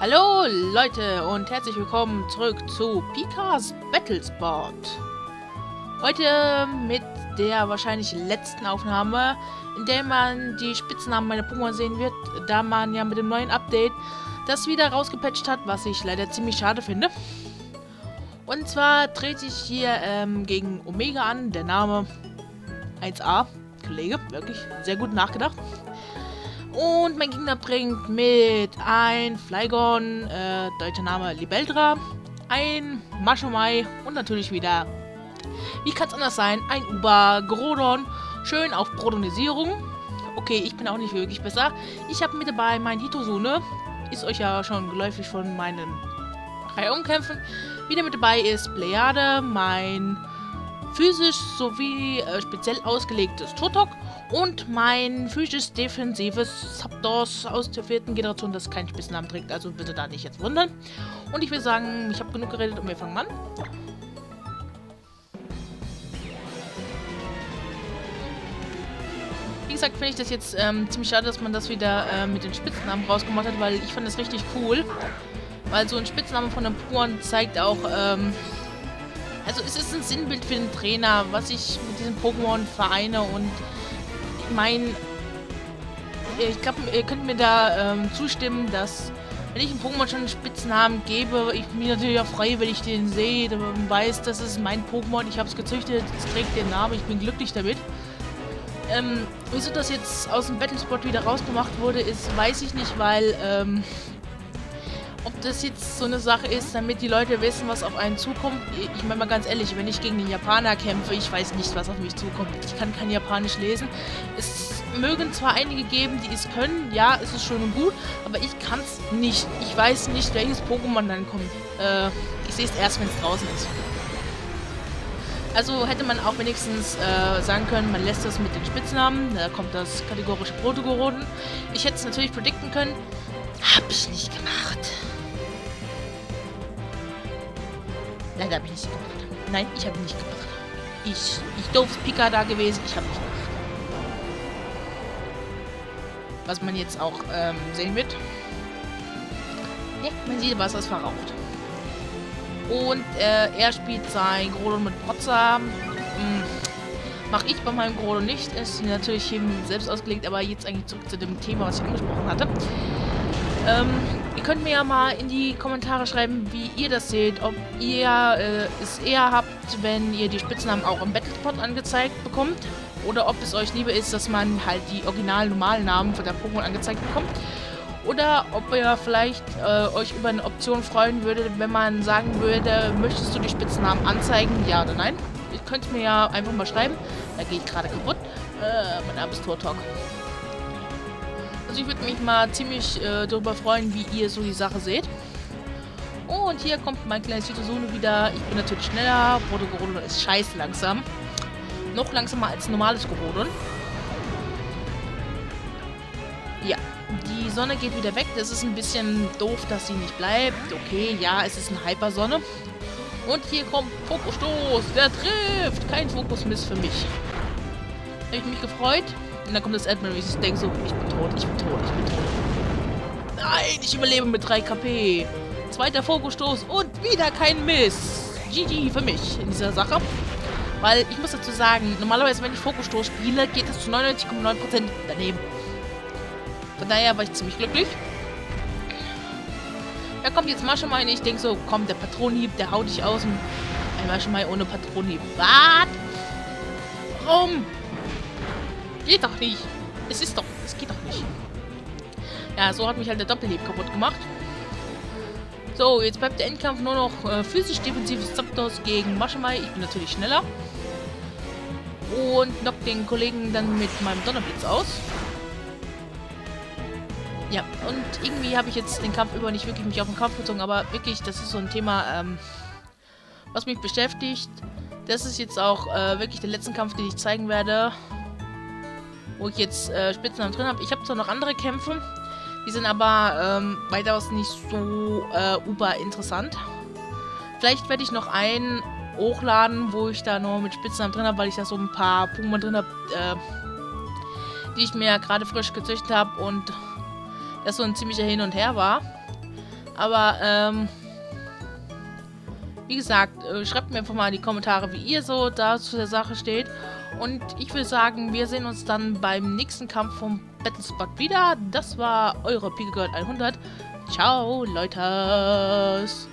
Hallo Leute und herzlich willkommen zurück zu Pikas Battlesport. Heute mit der wahrscheinlich letzten Aufnahme, in der man die Spitznamen meiner Pokémon sehen wird, da man ja mit dem neuen Update das wieder rausgepatcht hat, was ich leider ziemlich schade finde. Und zwar trete ich hier ähm, gegen Omega an, der Name 1A, Kollege, wirklich sehr gut nachgedacht. Und mein Gegner bringt mit ein Flygon, äh, deutscher Name Libeldra, ein Maschomai und natürlich wieder, wie kann es anders sein, ein Uber Grodon, schön auf Protonisierung. Okay, ich bin auch nicht wirklich besser. Ich habe mit dabei mein Hitosune, ist euch ja schon geläufig von meinen Reihe-Umkämpfen. Wieder mit dabei ist Plejade, mein physisch sowie äh, speziell ausgelegtes Totok und mein physisch defensives Zapdos aus der vierten Generation, das keinen Spitznamen trägt, also bitte da nicht jetzt wundern. Und ich will sagen, ich habe genug geredet und wir fangen an. Wie gesagt, finde ich das jetzt ähm, ziemlich schade, dass man das wieder äh, mit den Spitznamen rausgemacht hat, weil ich fand das richtig cool. Weil so ein Spitzname von einem Puan zeigt auch, ähm, also es ist ein Sinnbild für den Trainer, was ich mit diesem Pokémon vereine und ich meine, ich glaube, ihr könnt mir da ähm, zustimmen, dass wenn ich einem Pokémon schon einen Spitznamen gebe, ich mich natürlich auch freue, wenn ich den sehe, man weiß, das ist mein Pokémon, ich habe es gezüchtet, es trägt den Namen, ich bin glücklich damit. Ähm, wieso das jetzt aus dem Battlespot wieder rausgemacht wurde, ist, weiß ich nicht, weil, ähm, ob das jetzt so eine Sache ist, damit die Leute wissen, was auf einen zukommt. Ich meine mal ganz ehrlich, wenn ich gegen den Japaner kämpfe, ich weiß nicht, was auf mich zukommt. Ich kann kein Japanisch lesen. Es mögen zwar einige geben, die es können, ja, es ist schön und gut, aber ich kann es nicht. Ich weiß nicht, welches Pokémon dann kommt. Äh, ich sehe es erst, wenn es draußen ist. Also hätte man auch wenigstens äh, sagen können, man lässt das mit den Spitznamen, da kommt das kategorische Protogoroden. Ich hätte es natürlich predikten können, hab ich nicht gemacht. Leider habe ich nicht gemacht. Nein, ich habe nicht gemacht. Ich, ich doofes Pika da gewesen, ich habe nicht gemacht. Was man jetzt auch ähm, sehen wird. Ja, man sieht, was das verraucht. Und äh, er spielt sein Grodon mit Protzer. Hm, Mache ich bei meinem Grodon nicht. Ist natürlich eben selbst ausgelegt, aber jetzt eigentlich zurück zu dem Thema, was ich angesprochen hatte. Ähm, ihr könnt mir ja mal in die Kommentare schreiben, wie ihr das seht. Ob ihr äh, es eher habt, wenn ihr die Spitznamen auch im Battlespot angezeigt bekommt. Oder ob es euch lieber ist, dass man halt die originalen normalen Namen von der Pokémon angezeigt bekommt. Oder ob ihr vielleicht äh, euch über eine Option freuen würdet, wenn man sagen würde, möchtest du die Spitznamen anzeigen, ja oder nein? Ihr könnt mir ja einfach mal schreiben. Da gehe ich gerade kaputt. Äh, mein Name ist Tortok. Also ich würde mich mal ziemlich äh, darüber freuen, wie ihr so die Sache seht. Und hier kommt mein kleines Citosone wieder. Ich bin natürlich schneller. Protogorodon ist scheiß langsam. Noch langsamer als normales Gorodon. Ja, die Sonne geht wieder weg. Das ist ein bisschen doof, dass sie nicht bleibt. Okay, ja, es ist eine Hypersonne. Und hier kommt Fokusstoß. Der trifft. Kein Fokusmiss für mich. Habe ich mich gefreut. Und dann kommt das Admiral ich denke so, ich bin tot, ich bin tot, ich bin tot. Nein, ich überlebe mit 3 KP. Zweiter Fokusstoß und wieder kein Miss. GG für mich in dieser Sache. Weil ich muss dazu sagen, normalerweise, wenn ich Fokusstoß spiele, geht es zu 99,9% daneben. Von daher war ich ziemlich glücklich. Da kommt jetzt Maschemai ich denke so, komm, der Patronenhieb, der haut dich aus. Und ein Maschemai ohne Patronenhieb. Was? Warum? Geht doch nicht. Es ist doch, es geht doch nicht. Ja, so hat mich halt der Doppelhieb kaputt gemacht. So, jetzt bleibt der Endkampf nur noch äh, physisch defensives Zapdos gegen Maschemai. Ich bin natürlich schneller. Und knock den Kollegen dann mit meinem Donnerblitz aus. Ja, und irgendwie habe ich jetzt den Kampf über nicht wirklich mich auf den Kampf gezogen, aber wirklich, das ist so ein Thema, ähm, was mich beschäftigt. Das ist jetzt auch äh, wirklich der letzte Kampf, den ich zeigen werde, wo ich jetzt äh, Spitznamen drin habe. Ich habe zwar noch andere Kämpfe, die sind aber ähm, weitaus nicht so äh, uber interessant. Vielleicht werde ich noch einen hochladen, wo ich da nur mit Spitznamen drin habe, weil ich da so ein paar Pokémon drin habe, äh, die ich mir gerade frisch gezüchtet habe und das so ein ziemlicher Hin und Her war. Aber, ähm, wie gesagt, äh, schreibt mir einfach mal in die Kommentare, wie ihr so da zu der Sache steht. Und ich würde sagen, wir sehen uns dann beim nächsten Kampf vom Battlespot wieder. Das war eure Pika Girl 100. Ciao, Leute.